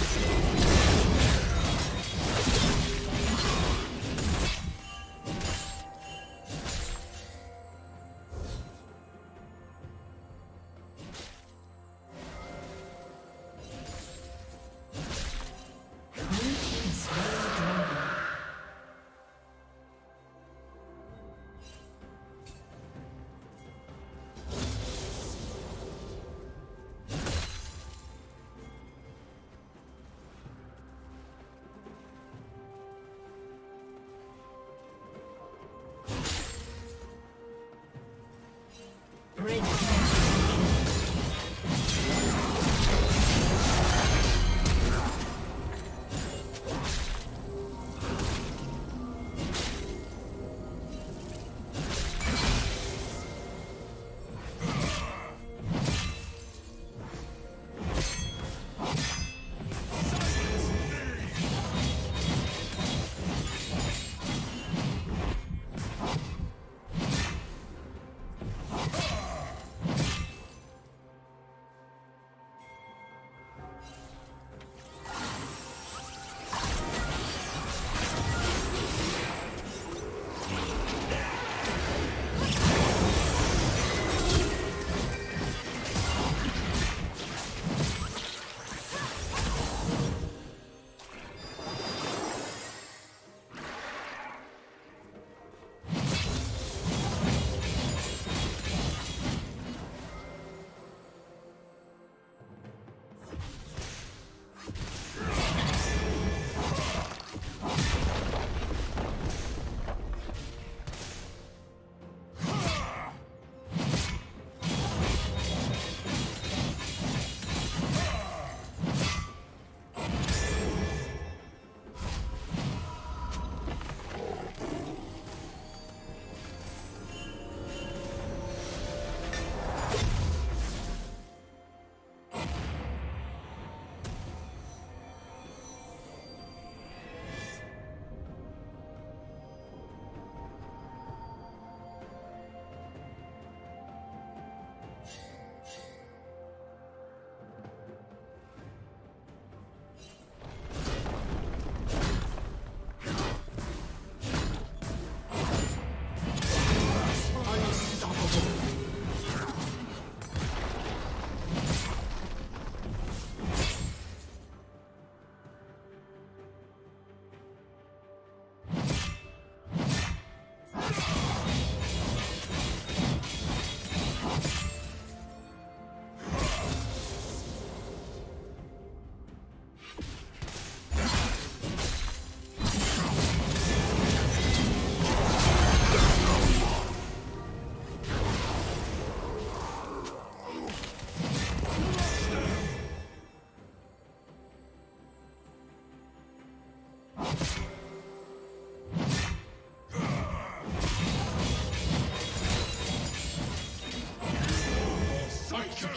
Yeah.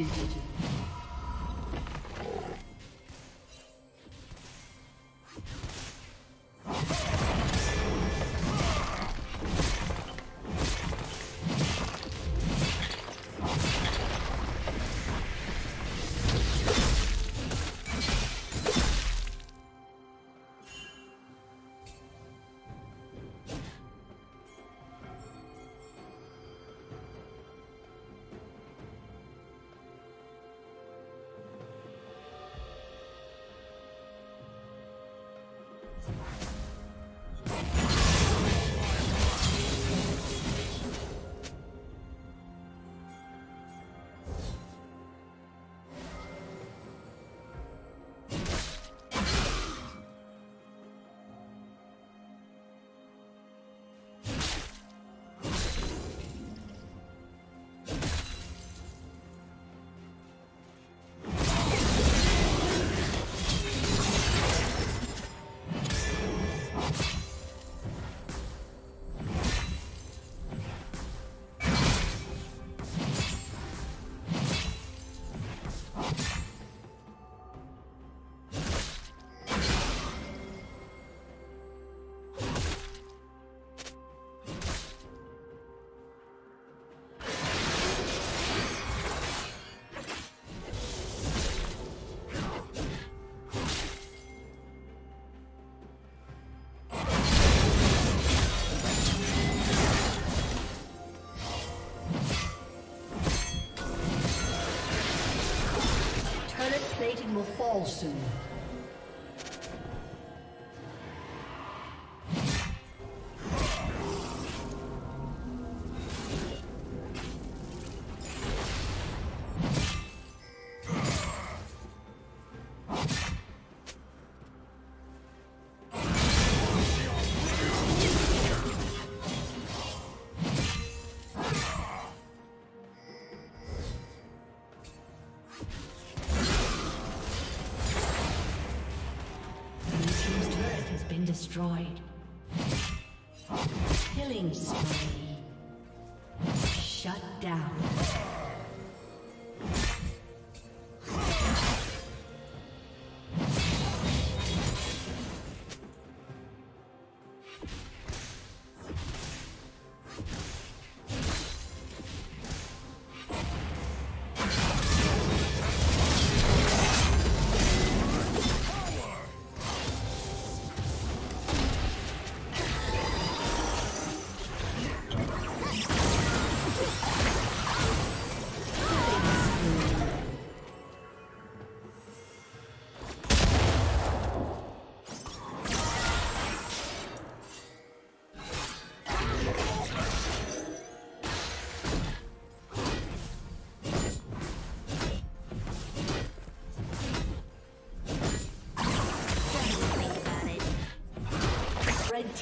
Executed. Will fall soon. Destroyed. Killing spree. Shut down.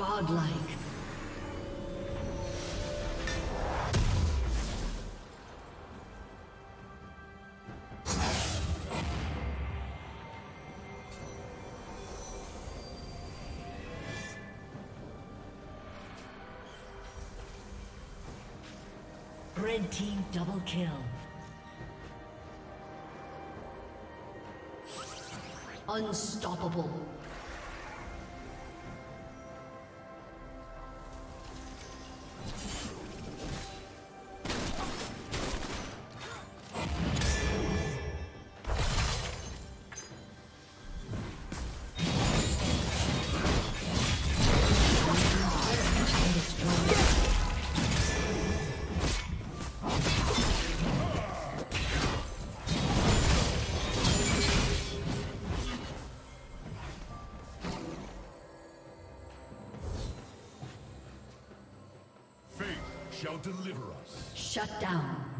Godlike. Red team double kill. Unstoppable. Shall deliver us. Shut down.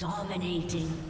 Dominating.